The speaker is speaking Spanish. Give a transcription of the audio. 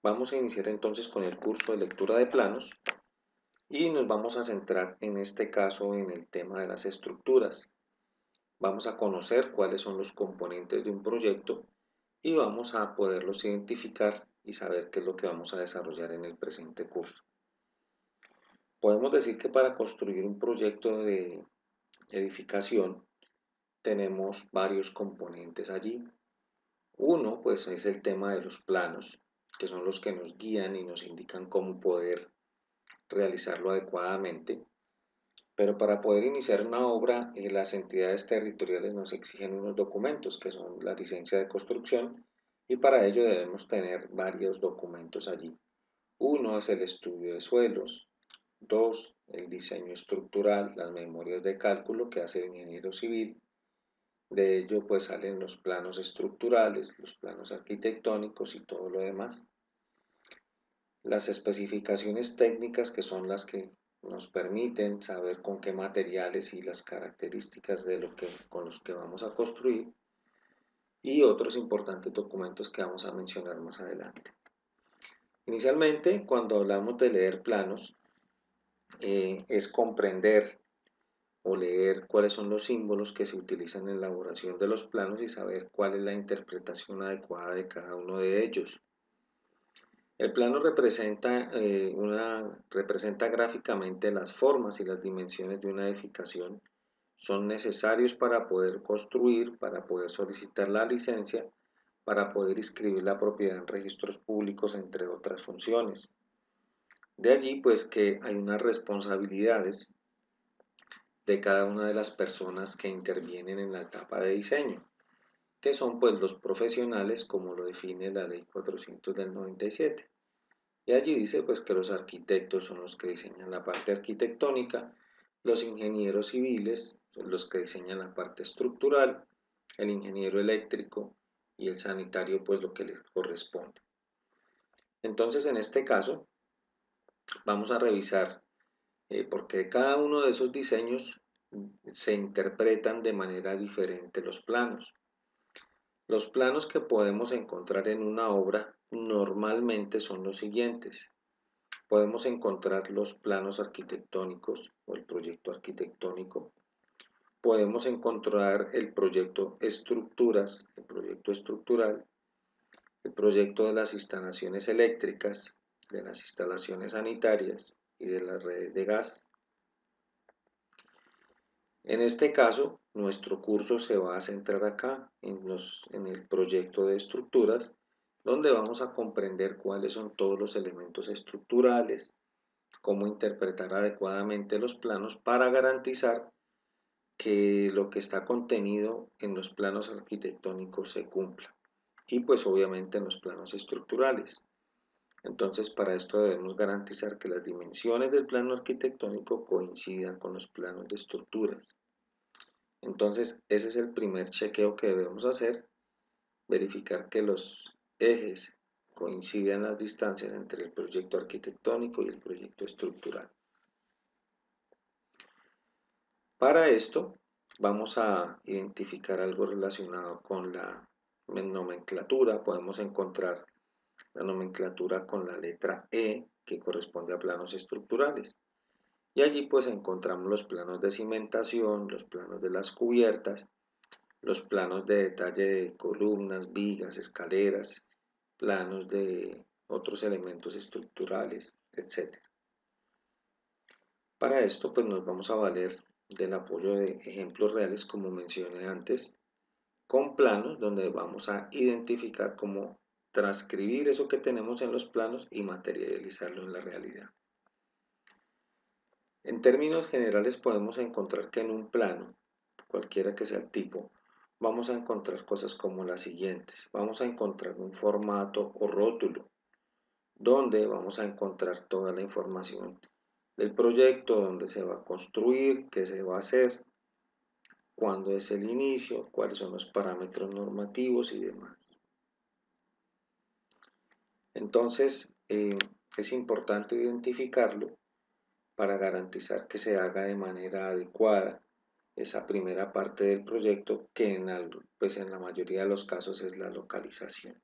Vamos a iniciar entonces con el curso de lectura de planos y nos vamos a centrar en este caso en el tema de las estructuras. Vamos a conocer cuáles son los componentes de un proyecto y vamos a poderlos identificar y saber qué es lo que vamos a desarrollar en el presente curso. Podemos decir que para construir un proyecto de edificación tenemos varios componentes allí. Uno pues es el tema de los planos que son los que nos guían y nos indican cómo poder realizarlo adecuadamente. Pero para poder iniciar una obra, eh, las entidades territoriales nos exigen unos documentos, que son la licencia de construcción, y para ello debemos tener varios documentos allí. Uno es el estudio de suelos, dos, el diseño estructural, las memorias de cálculo que hace el ingeniero civil, de ello pues salen los planos estructurales, los planos arquitectónicos y todo lo demás. Las especificaciones técnicas que son las que nos permiten saber con qué materiales y las características de lo que, con los que vamos a construir y otros importantes documentos que vamos a mencionar más adelante. Inicialmente, cuando hablamos de leer planos, eh, es comprender o leer cuáles son los símbolos que se utilizan en la elaboración de los planos y saber cuál es la interpretación adecuada de cada uno de ellos. El plano representa, eh, una, representa gráficamente las formas y las dimensiones de una edificación. Son necesarios para poder construir, para poder solicitar la licencia, para poder inscribir la propiedad en registros públicos, entre otras funciones. De allí pues que hay unas responsabilidades de cada una de las personas que intervienen en la etapa de diseño, que son pues los profesionales como lo define la ley 400 del 97. Y allí dice pues que los arquitectos son los que diseñan la parte arquitectónica, los ingenieros civiles son los que diseñan la parte estructural, el ingeniero eléctrico y el sanitario pues lo que les corresponde. Entonces en este caso vamos a revisar eh, porque cada uno de esos diseños se interpretan de manera diferente los planos. Los planos que podemos encontrar en una obra normalmente son los siguientes. Podemos encontrar los planos arquitectónicos o el proyecto arquitectónico. Podemos encontrar el proyecto estructuras, el proyecto estructural, el proyecto de las instalaciones eléctricas, de las instalaciones sanitarias, y de las redes de gas. En este caso, nuestro curso se va a centrar acá en, los, en el proyecto de estructuras, donde vamos a comprender cuáles son todos los elementos estructurales, cómo interpretar adecuadamente los planos para garantizar que lo que está contenido en los planos arquitectónicos se cumpla y pues obviamente en los planos estructurales. Entonces, para esto debemos garantizar que las dimensiones del plano arquitectónico coincidan con los planos de estructuras. Entonces, ese es el primer chequeo que debemos hacer, verificar que los ejes coincidan las distancias entre el proyecto arquitectónico y el proyecto estructural. Para esto, vamos a identificar algo relacionado con la nomenclatura. Podemos encontrar la nomenclatura con la letra E que corresponde a planos estructurales. Y allí pues encontramos los planos de cimentación, los planos de las cubiertas, los planos de detalle de columnas, vigas, escaleras, planos de otros elementos estructurales, etc. Para esto pues nos vamos a valer del apoyo de ejemplos reales como mencioné antes, con planos donde vamos a identificar cómo transcribir eso que tenemos en los planos y materializarlo en la realidad. En términos generales podemos encontrar que en un plano, cualquiera que sea el tipo, vamos a encontrar cosas como las siguientes. Vamos a encontrar un formato o rótulo, donde vamos a encontrar toda la información del proyecto, donde se va a construir, qué se va a hacer, cuándo es el inicio, cuáles son los parámetros normativos y demás. Entonces, eh, es importante identificarlo para garantizar que se haga de manera adecuada esa primera parte del proyecto que en, pues en la mayoría de los casos es la localización.